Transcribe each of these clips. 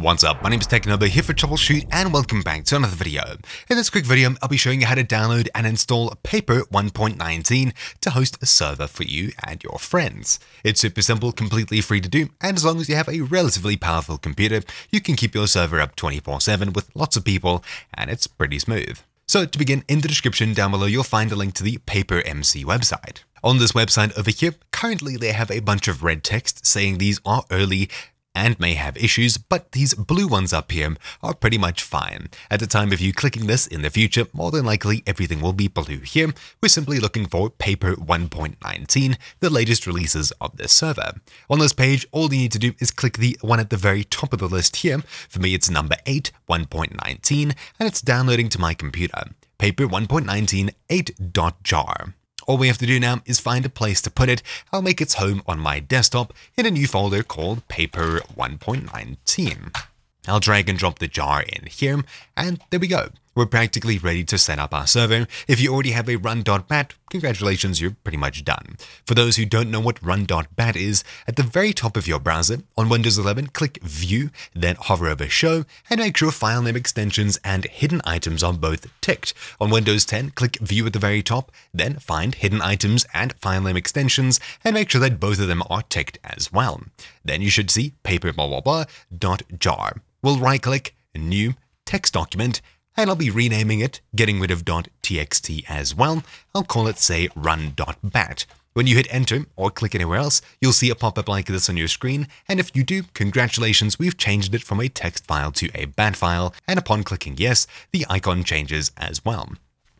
What's up, my name is Technobo here for TroubleChute and welcome back to another video. In this quick video, I'll be showing you how to download and install Paper 1.19 to host a server for you and your friends. It's super simple, completely free to do, and as long as you have a relatively powerful computer, you can keep your server up 24-7 with lots of people, and it's pretty smooth. So to begin, in the description down below, you'll find a link to the PaperMC website. On this website over here, currently they have a bunch of red text saying these are early and may have issues, but these blue ones up here are pretty much fine. At the time of you clicking this in the future, more than likely everything will be blue here. We're simply looking for Paper 1.19, the latest releases of this server. On this page, all you need to do is click the one at the very top of the list here. For me, it's number 8, 1.19, and it's downloading to my computer. Paper 1.19 8.jar. All we have to do now is find a place to put it. I'll make its home on my desktop in a new folder called Paper 1.19. I'll drag and drop the jar in here, and there we go. We're practically ready to set up our server. If you already have a run.bat, congratulations, you're pretty much done. For those who don't know what run.bat is, at the very top of your browser, on Windows 11, click View, then hover over Show, and make sure file name extensions and hidden items are both ticked. On Windows 10, click View at the very top, then find hidden items and file name extensions, and make sure that both of them are ticked as well. Then you should see paper blah blah blah dot jar. We'll right click, New, Text Document, and I'll be renaming it, getting rid of .txt as well. I'll call it, say, run.bat. When you hit enter or click anywhere else, you'll see a pop-up like this on your screen, and if you do, congratulations, we've changed it from a text file to a bat file, and upon clicking yes, the icon changes as well.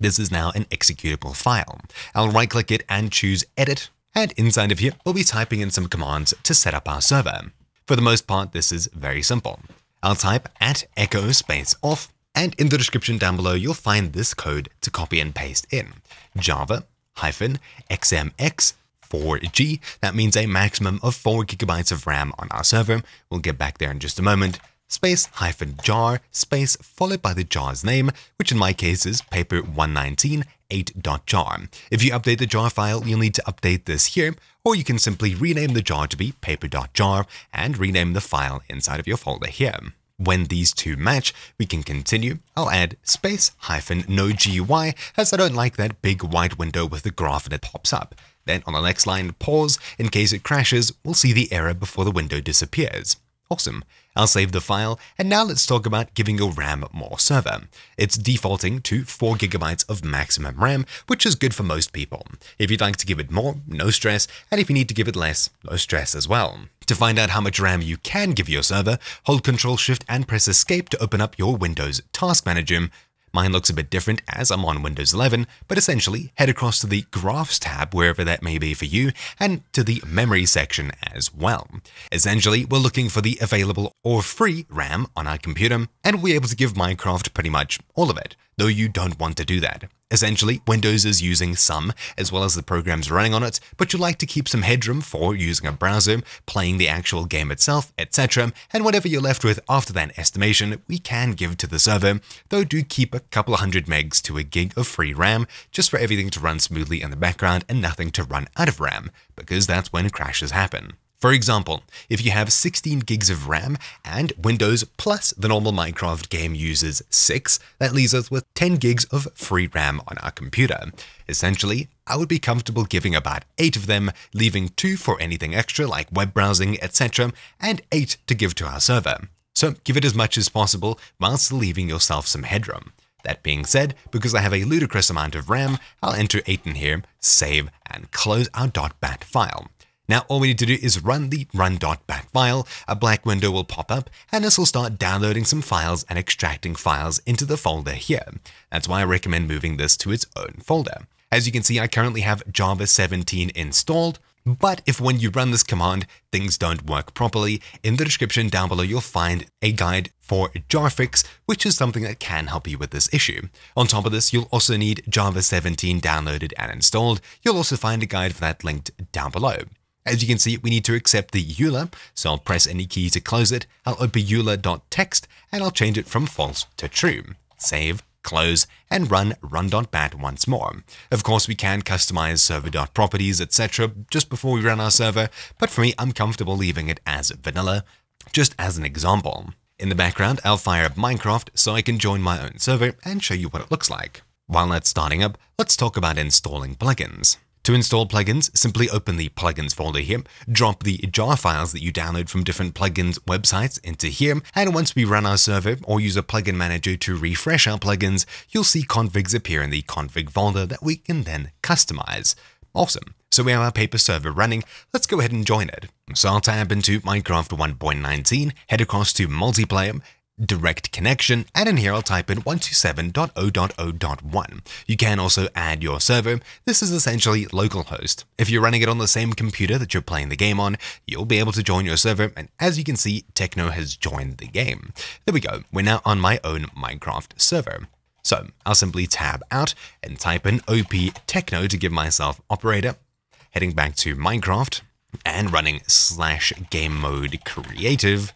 This is now an executable file. I'll right-click it and choose Edit, and inside of here, we'll be typing in some commands to set up our server. For the most part, this is very simple. I'll type at echo space off and in the description down below, you'll find this code to copy and paste in. Java hyphen XMX 4G. That means a maximum of 4 gigabytes of RAM on our server. We'll get back there in just a moment. Space hyphen jar space followed by the jar's name, which in my case is paper 119 8.jar. If you update the jar file, you'll need to update this here, or you can simply rename the jar to be paper.jar and rename the file inside of your folder here. When these two match, we can continue. I'll add space hyphen no GUI as I don't like that big white window with the graph that pops up. Then on the next line, pause. In case it crashes, we'll see the error before the window disappears. Awesome. I'll save the file, and now let's talk about giving your RAM more server. It's defaulting to 4GB of maximum RAM, which is good for most people. If you'd like to give it more, no stress, and if you need to give it less, no stress as well. To find out how much RAM you can give your server, hold Ctrl Shift and press Escape to open up your Windows Task Manager, Mine looks a bit different as I'm on Windows 11, but essentially head across to the Graphs tab wherever that may be for you and to the Memory section as well. Essentially, we're looking for the available or free RAM on our computer and we'll be able to give Minecraft pretty much all of it, though you don't want to do that. Essentially, Windows is using some, as well as the programs running on it, but you like to keep some headroom for using a browser, playing the actual game itself, etc., and whatever you're left with after that estimation, we can give to the server, though do keep a couple of hundred megs to a gig of free RAM, just for everything to run smoothly in the background and nothing to run out of RAM, because that's when crashes happen. For example, if you have 16 gigs of RAM and Windows plus the normal Minecraft game uses 6, that leaves us with 10 gigs of free RAM on our computer. Essentially, I would be comfortable giving about 8 of them, leaving 2 for anything extra like web browsing, etc., and 8 to give to our server. So give it as much as possible whilst leaving yourself some headroom. That being said, because I have a ludicrous amount of RAM, I'll enter 8 in here, save, and close our .bat file. Now all we need to do is run the run.bat file, a black window will pop up, and this will start downloading some files and extracting files into the folder here. That's why I recommend moving this to its own folder. As you can see, I currently have Java 17 installed, but if when you run this command, things don't work properly, in the description down below you'll find a guide for jarfix, which is something that can help you with this issue. On top of this, you'll also need Java 17 downloaded and installed. You'll also find a guide for that linked down below. As you can see, we need to accept the EULA, so I'll press any key to close it. I'll open EULA.txt and I'll change it from false to true. Save, close, and run run.bat once more. Of course, we can customize server.properties, etc. just before we run our server, but for me, I'm comfortable leaving it as vanilla, just as an example. In the background, I'll fire up Minecraft so I can join my own server and show you what it looks like. While that's starting up, let's talk about installing plugins. To install plugins, simply open the plugins folder here, drop the jar files that you download from different plugins websites into here, and once we run our server or use a plugin manager to refresh our plugins, you'll see configs appear in the config folder that we can then customize. Awesome. So we have our paper server running. Let's go ahead and join it. So I'll tab into Minecraft 1.19, head across to multiplayer, direct connection, and in here I'll type in 127.0.0.1. You can also add your server. This is essentially localhost. If you're running it on the same computer that you're playing the game on, you'll be able to join your server, and as you can see, Techno has joined the game. There we go, we're now on my own Minecraft server. So I'll simply tab out and type in OP Techno to give myself operator, heading back to Minecraft, and running slash game mode creative,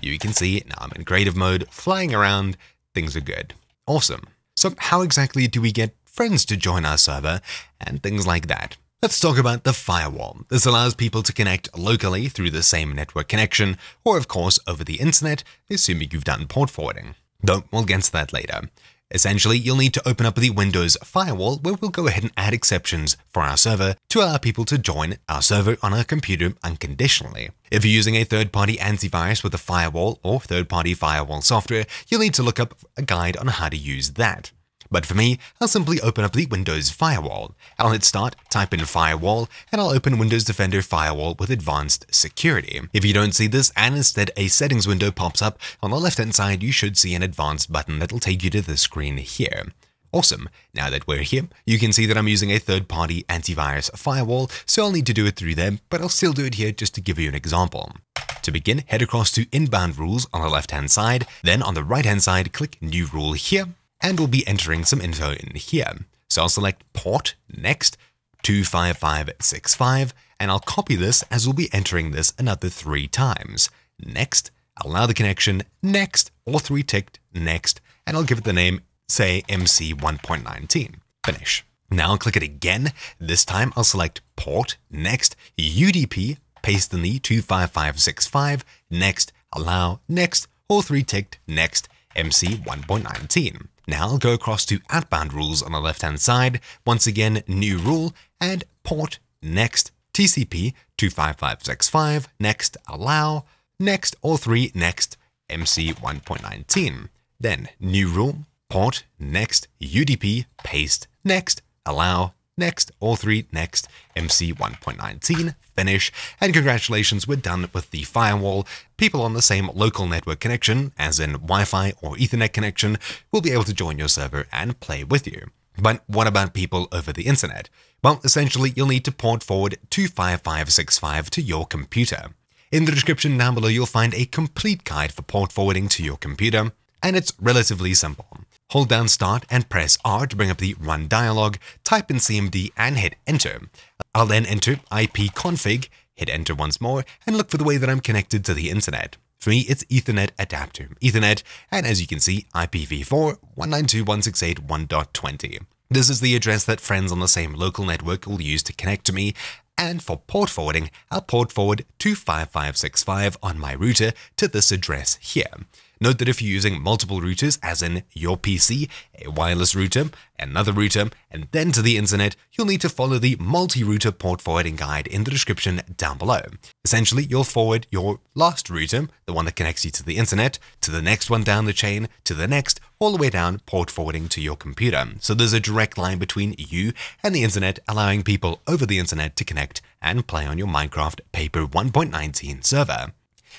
you can see now I'm in creative mode, flying around, things are good. Awesome. So how exactly do we get friends to join our server and things like that? Let's talk about the firewall. This allows people to connect locally through the same network connection, or of course over the internet, assuming you've done port forwarding. Though we'll get to that later. Essentially, you'll need to open up the Windows firewall where we'll go ahead and add exceptions for our server to allow people to join our server on our computer unconditionally. If you're using a third-party antivirus with a firewall or third-party firewall software, you'll need to look up a guide on how to use that. But for me, I'll simply open up the Windows Firewall. I'll hit Start, type in Firewall, and I'll open Windows Defender Firewall with Advanced Security. If you don't see this and instead a settings window pops up, on the left-hand side you should see an Advanced button that'll take you to the screen here. Awesome. Now that we're here, you can see that I'm using a third-party antivirus firewall, so I'll need to do it through them, but I'll still do it here just to give you an example. To begin, head across to Inbound Rules on the left-hand side, then on the right-hand side, click New Rule here, and we'll be entering some info in here. So I'll select port next 25565 and I'll copy this as we'll be entering this another three times. Next, allow the connection next, all three ticked next, and I'll give it the name, say MC 1.19. Finish. Now I'll click it again. This time I'll select port next, UDP, paste in the 25565, next, allow, next, all three ticked next, MC 1.19. Now go across to outbound rules on the left hand side, once again new rule, and port next TCP 25565, next allow, next all three next MC 1.19. Then new rule, port next UDP paste next allow next, all three, next, MC 1.19, finish, and congratulations, we're done with the firewall. People on the same local network connection, as in Wi-Fi or Ethernet connection, will be able to join your server and play with you. But what about people over the internet? Well, essentially, you'll need to port forward 25565 to your computer. In the description down below, you'll find a complete guide for port forwarding to your computer, and it's relatively simple. Hold down Start and press R to bring up the Run dialog, type in CMD and hit Enter. I'll then enter ipconfig, hit Enter once more, and look for the way that I'm connected to the internet. For me, it's Ethernet adapter, Ethernet, and as you can see, IPv4 192.168.1.20. This is the address that friends on the same local network will use to connect to me, and for port forwarding, I'll port forward 25565 on my router to this address here. Note that if you're using multiple routers, as in your PC, a wireless router, another router, and then to the internet, you'll need to follow the multi-router port forwarding guide in the description down below. Essentially, you'll forward your last router, the one that connects you to the internet, to the next one down the chain, to the next, all the way down port forwarding to your computer. So there's a direct line between you and the internet, allowing people over the internet to connect and play on your Minecraft Paper 1.19 server.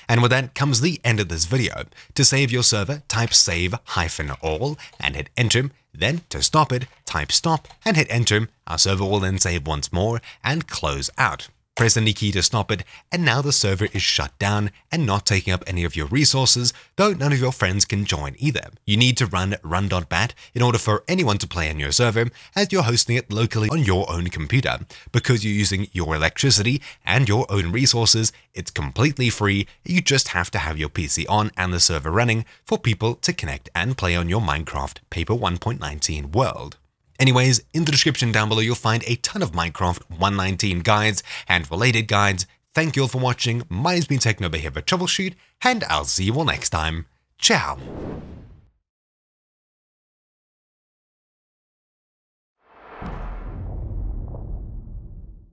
And with that comes the end of this video. To save your server, type save hyphen all and hit enter. Then to stop it, type stop and hit enter. Our server will then save once more and close out. Press any key to stop it, and now the server is shut down and not taking up any of your resources, though none of your friends can join either. You need to run run.bat in order for anyone to play on your server, as you're hosting it locally on your own computer. Because you're using your electricity and your own resources, it's completely free, you just have to have your PC on and the server running for people to connect and play on your Minecraft Paper 1.19 world. Anyways, in the description down below, you'll find a ton of Minecraft 119 guides and related guides. Thank you all for watching. My name's been TroubleChute, and I'll see you all next time. Ciao.